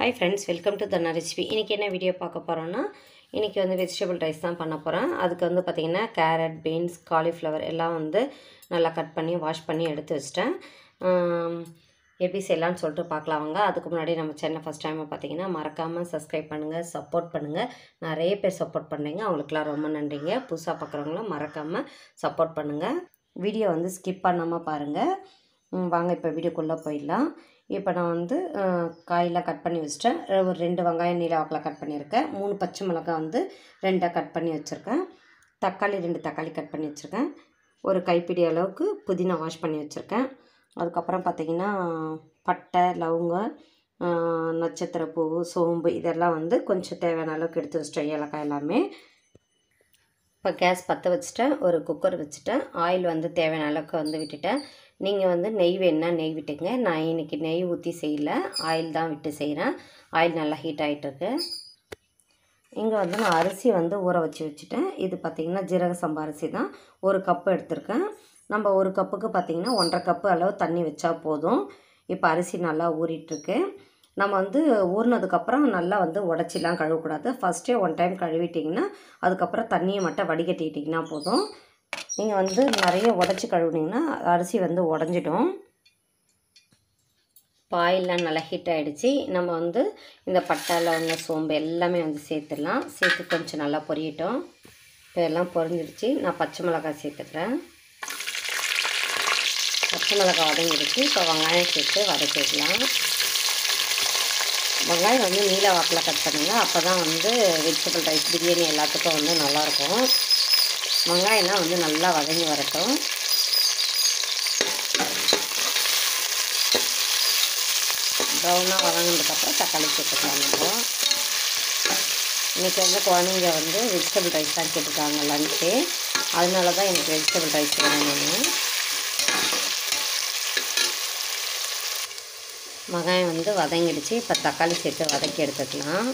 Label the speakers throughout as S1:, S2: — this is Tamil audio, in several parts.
S1: Hi friends welcome to Thanna recipe இன்றைக்கி என்ன வீடியோ பார்க்க போகிறோன்னா இன்றைக்கி வந்து வெஜிடபிள் ரைஸ் தான் பண்ண போகிறேன் அதுக்கு வந்து பார்த்திங்கன்னா கேரட் பீன்ஸ் காலிஃப்ளவர் எல்லாம் வந்து நல்லா கட் பண்ணி வாஷ் பண்ணி எடுத்து வச்சிட்டேன். எப்படி செய்யலாம்னு சொல்லிட்டு பார்க்கலாம் வாங்க. அதுக்கு முன்னாடி நம்ம சேனல் ஃபஸ்ட் டைம் பார்த்தீங்கன்னா மறக்காமல் சப்ஸ்கிரைப் பண்ணுங்கள் சப்போர்ட் பண்ணுங்கள் நிறைய பேர் சப்போர்ட் பண்ணுறீங்க அவங்களுக்குலாம் ரொம்ப நன்றிங்க. புதுசாக பார்க்குறவங்களும் மறக்காமல் சப்போர்ட் பண்ணுங்கள் வீடியோ வந்து ஸ்கிப் பண்ணாமல் பாருங்கள் வாங்க இப்போ வீடியோக்குள்ளே போயிடலாம். இப்போ நான் வந்து காயெலாம் கட் பண்ணி வச்சிட்டேன். ஒரு ரெண்டு வெங்காயம் நீல வாக்கில் கட் பண்ணியிருக்கேன். மூணு பச்சை மிளகாய் வந்து ரெண்டாக கட் பண்ணி வச்சுருக்கேன். தக்காளி ரெண்டு தக்காளி கட் பண்ணி வச்சுருக்கேன். ஒரு கைப்பிடி அளவுக்கு புதினா வாஷ் பண்ணி வச்சுருக்கேன். அதுக்கப்புறம் பார்த்திங்கன்னா பட்டை லவங்கம் நட்சத்திர நட்சத்திரப்பூ சோம்பு இதெல்லாம் வந்து கொஞ்சம் தேவையான அளவுக்கு எடுத்து வச்சிட்டேன். ஏலக்காய் எல்லாமே. இப்போ கேஸ் பற்ற வச்சுட்டேன். ஒரு குக்கர் வச்சுட்டேன். ஆயில் வந்து தேவையான அளவுக்கு வந்து விட்டுட்டேன். நீங்கள் வந்து நெய் வேணுன்னா நெய் விட்டுங்க நான் இன்றைக்கி நெய் ஊற்றி செய்யல. ஆயில் தான் விட்டு செய்கிறேன் ஆயில் நல்லா ஹீட் ஆகிட்டுருக்கு இங்கே வந்து நான் அரிசி வந்து ஊற வச்சு வச்சுட்டேன். இது பார்த்திங்கன்னா ஜீரக சம்பா அரிசி தான். ஒரு கப்பு எடுத்திருக்கேன். நம்ம ஒரு கப்புக்கு பார்த்திங்கன்னா ஒன்றரை கப்பு அளவு தண்ணி வச்சா போதும். இப்போ அரிசி நல்லா ஊறிட்டுருக்கு. நம்ம வந்து ஊறினதுக்கப்புறம் நல்லா வந்து உடச்சிலாம் கழுவக்கூடாது. ஃபஸ்ட்டே ஒன் டைம் கழுவிட்டிங்கன்னா அதுக்கப்புறம் தண்ணியை மட்டும் வடிகட்டிட்டிங்கன்னா போதும். நீங்கள் வந்து நிறைய உடச்சி கழுவுனீங்கன்னா அரிசி வந்து உடஞ்சிடும். பாயெல்லாம் நல்லா ஹீட் ஆகிடுச்சி நம்ம வந்து இந்த பட்டை லவங்க சோம்பு எல்லாமே வந்து சேர்த்துடலாம். சேர்த்து கொஞ்சம் நல்லா பொரியட்டும். இப்போ எல்லாம் பொரிஞ்சிடுச்சு. நான் பச்சை மிளகாய் சேர்த்துக்கிறேன். பச்சை மிளகாய் வதங்கிடுச்சு இப்போ வெங்காயம் சேர்த்து வதக்கிடலாம் வெங்காயம் வந்து நீல வாக்கில் கட் பண்ணுங்கள் அப்போ தான் வந்து வெஜிடபிள் ரைஸ் பிரியாணி எல்லாத்துக்கும் வந்து நல்லாயிருக்கும். வெங்காயம்லாம் வந்து நல்லா வதங்கி வரட்டும். ப்ரௌனாக வதங்கினதுக்கப்புறம் தக்காளி சேர்த்துக்கலாம் நம்ம. இன்றைக்கி வந்து குழந்தைங்க வந்து வெஜிடபிள் ரைஸ் தான் கேட்டுருக்காங்க லஞ்சு அதனால தான் எனக்கு வெஜிடபிள் ரைஸ் வேணும். நான் வெங்காயம் வந்து வதங்கிடுச்சு. இப்போ தக்காளி சேர்த்து வதக்கி எடுத்துக்கலாம்.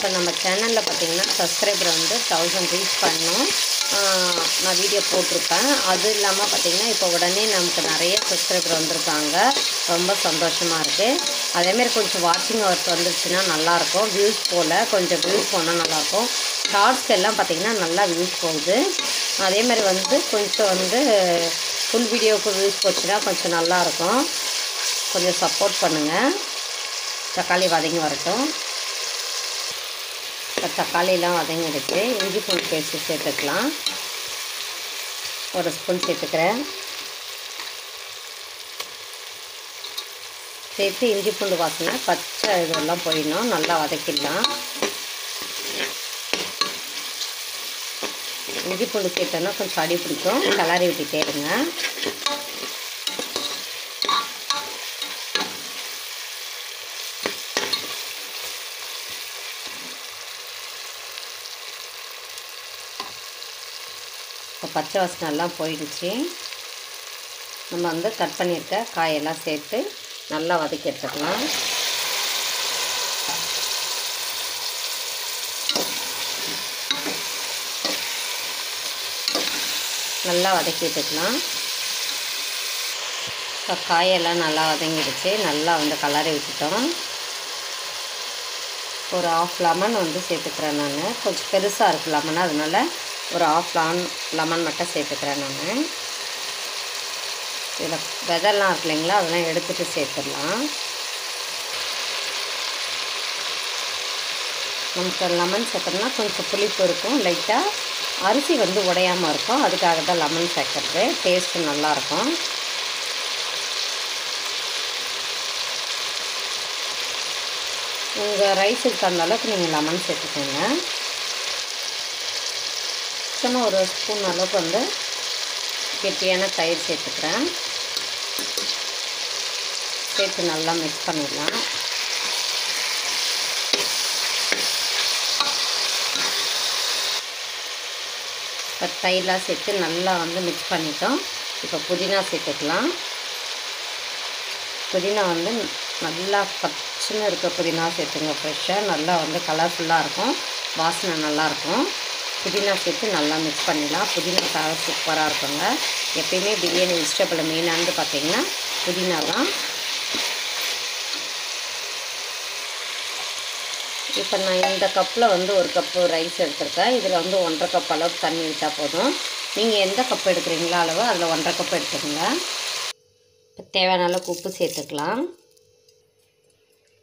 S1: இப்போ நம்ம சேனலில் பார்த்தீங்கன்னா சப்ஸ்கிரைபர் வந்து தௌசண்ட் ரீச் பண்ணோம் நான் வீடியோ போட்டிருப்பேன். அது இல்லாமல் பார்த்தீங்கன்னா இப்போ உடனே நமக்கு நிறைய சப்ஸ்கிரைபர் வந்திருக்காங்க. ரொம்ப சந்தோஷமாக இருக்குது அதேமாரி கொஞ்சம் வாட்சிங் அவர்ஸ் வந்துருச்சுன்னா நல்லாயிருக்கும். வியூஸ் போல் கொஞ்சம் வியூஸ் போனால் நல்லாயிருக்கும். ஷார்ட்ஸ்க்கு எல்லாம் பார்த்தீங்கன்னா நல்லா வியூஸ் போகுது. அதேமாதிரி வந்து கொஞ்சம் வந்து ஃபுல் வீடியோவுக்கு வியூஸ் போச்சுன்னா கொஞ்சம் நல்லாயிருக்கும். கொஞ்சம் சப்போர்ட் பண்ணுங்கள் தக்காளி வதங்கி வரட்டும். இப்போ தக்காளிலாம் வதங்கிடுச்சு. இஞ்சி பூண்டு பேஸ்ட்டு சேர்த்துக்கலாம். ஒரு ஸ்பூன் சேர்த்துக்கிறேன். சேர்த்து இஞ்சி பூண்டு வாசனை பச்சை இதெல்லாம் போயிடணும். நல்லா வதக்கிடலாம். இஞ்சி பூண்டு சேர்த்தோன்னா கொஞ்சம் அடி பிடிக்கும். கலரி விட்டுட்டே இருங்க. இப்போ பச்சை வாசனை எல்லாம் போயிடுச்சு. நம்ம வந்து கட் பண்ணியிருக்க காயெல்லாம் சேர்த்து நல்லா வதக்கி எடுத்துக்கலாம். நல்லா வதக்கி வச்சுக்கலாம் இப்போ காயெல்லாம் நல்லா வதங்கிடுச்சு. நல்லா வந்து கலரி விட்டுட்டோம். ஒரு ஆஃப் லெமன் வந்து சேர்த்துக்கிறேன் நான். கொஞ்சம் பெருசாக இருக்குது லெமன் அதனால ஒரு ஆஃப் லான் லெமன் மட்டும் சேர்த்துக்கிறேன் நான். இதில் வெதர்லாம் இருக்கு இல்லைங்களா அதெல்லாம் எடுத்துகிட்டு சேர்த்துடலாம். நமக்கு லெமன் சேர்த்தோம்னா கொஞ்சம் புளிப்பு இருக்கும் லைட்டாக அரிசி வந்து உடையாமல் இருக்கும். அதுக்காக தான் லெமன் சேர்க்கறது. டேஸ்ட்டு நல்லாயிருக்கும் உங்கள் ரைஸுக்கு தகுந்த அளவுக்கு நீங்கள் லெமன் சேர்த்துக்கோங்க. சும்மா ஒரு ஸ்பூன் அளவுக்கு வந்து கெட்டியான தயிர் சேர்த்துக்கிறேன். சேர்த்து நல்லா மிக்ஸ் பண்ணிடலாம். இப்போ தயிரெலாம் சேர்த்து நல்லா வந்து மிக்ஸ் பண்ணிட்டோம். இப்போ புதினா சேர்த்துக்கலாம். புதினா வந்து நல்லா பச்சுன்னு இருக்க புதினா சேர்த்துங்க ஃப்ரெஷ்ஷாக நல்லா வந்து கலர்ஃபுல்லாக இருக்கும். வாசனை நல்லாயிருக்கும் புதினா சேர்த்து நல்லா மிக்ஸ் பண்ணிடலாம். புதினா சாதம் சூப்பராக இருக்குங்க. எப்பயுமே பிரியாணி வெஜிடபிள் மெயினானது பார்த்திங்கன்னா புதினா தான். இப்போ நான் இந்த கப்பில் வந்து ஒரு கப்பு ரைஸ் எடுத்திருக்கேன். இதில் வந்து ஒன்றரை கப் அளவுக்கு தண்ணி விட்டால் போதும். நீங்கள் எந்த கப் எடுக்கிறீங்களோ அளவு அதில் ஒன்றரை கப் எடுத்துக்கோங்க. இப்போ தேவையான அளவுக்கு உப்பு சேர்த்துக்கலாம்.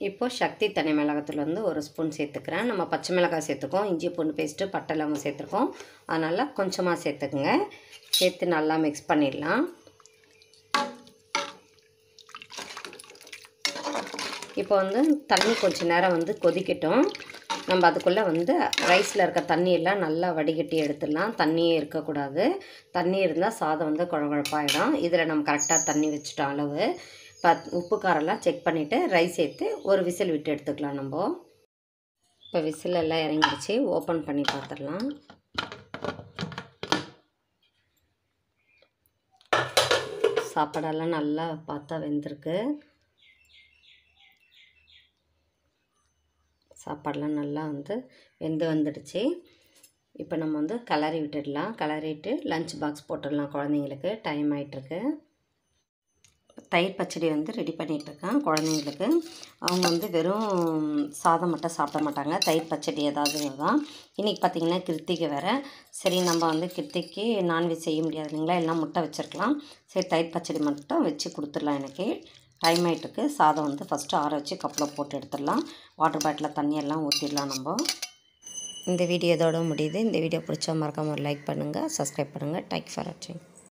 S1: இப்போது சக்தி தனி மிளகாத்தூள் வந்து ஒரு ஸ்பூன் சேர்த்துக்கிறேன். நம்ம பச்சை மிளகாய் சேர்த்துக்கோம். இஞ்சி பூண்டு பேஸ்ட்டு பட்டை லவங்கம் சேர்த்துருக்கோம். அதனால் கொஞ்சமாக சேர்த்துக்குங்க. சேர்த்து நல்லா மிக்ஸ் பண்ணிடலாம். இப்போ வந்து தண்ணி கொஞ்சம் நேரம் வந்து கொதிக்கட்டும். நம்ம அதுக்குள்ளே வந்து ரைஸில் இருக்க தண்ணியெல்லாம் நல்லா வடிகட்டி எடுத்துடலாம். தண்ணியே இருக்கக்கூடாது. தண்ணி இருந்தால் சாதம் வந்து குழகுழப்பாயிடும். இதில் நம்ம கரெக்டாக தண்ணி வச்சுட்டோம் அளவு. பத் உப்பு காரெல்லாம் செக் பண்ணிவிட்டு ரைஸ் சேர்த்து ஒரு விசில் விட்டு எடுத்துக்கலாம் நம்ம. இப்போ விசில் எல்லாம் இறங்கிடுச்சு. ஓப்பன் பண்ணி பார்த்துடலாம் சாப்பாடெல்லாம் நல்லா பார்த்தா வெந்திருக்கு. சாப்பாடெலாம் நல்லா வந்து வெந்து வந்துடுச்சு. இப்போ நம்ம வந்து கலரி விட்டுடலாம். கலரிட்டு லஞ்ச் பாக்ஸ் போட்டுடலாம் குழந்தைங்களுக்கு. டைம் ஆகிட்டுருக்கு தயிர் பச்சடி வந்து ரெடி பண்ணிகிட்ருக்கேன் குழந்தைங்களுக்கு. அவங்க வந்து வெறும் சாதம் மட்டும் சாப்பிட மாட்டாங்க. தயிர் பச்சடி ஏதாவது தான். இன்றைக்கி பார்த்திங்கன்னா கிருத்திகை வேறு. சரி நம்ம வந்து கிருத்திக்கு நான்வெஜ் செய்ய முடியாது இல்லைங்களா? எல்லாம் முட்டை வச்சுருக்கலாம். சரி தயிர் பச்சடி மட்டும் வச்சு கொடுத்துடலாம் எனக்கு. டைம் ஆகிட்டுருக்கு சாதம் வந்து ஃபஸ்ட்டு ஆற வச்சு கப்பில் போட்டு எடுத்துடலாம். வாட்டர் பாட்டிலில் தண்ணியெல்லாம் ஊற்றிடலாம் நம்ம. இந்த வீடியோ இதோட முடியுது. இந்த வீடியோ பிடிச்சா மறக்காமல் ஒரு லைக் பண்ணுங்கள் சப்ஸ்கிரைப் பண்ணுங்கள் தேங்க்ஸ் ஃபார் வாட்சிங்